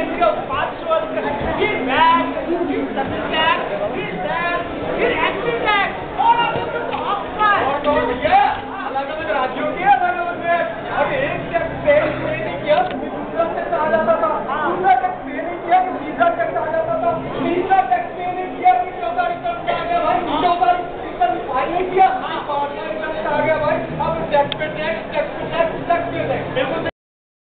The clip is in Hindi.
कैसे हो पाँच सौ फिर बैग फिर सर्विस बैग फिर बैग फिर एक्सिस बैग और आप लोग तो आपका है और तो भैया अलग अलग राज्यों के अलग अलग बैग और एक जब पेड़ पे नहीं किया दूसरा तक आ जाता था। दूसरा तक पे नहीं किया तीसरा तक आ जाता था। तीसरा तक पे नहीं किया फिर चौथा रिटर्न में आ गया भाई। चौथा रिटर्न फाइनल किया। हाँ। पाँचवा रिटर्न आ गया भाई। अब नेक्स्ट पे नेक्स्ट नेक्स्ट पे नेक्स्ट नेक्स्ट पे नेक्स्ट बिल्कुल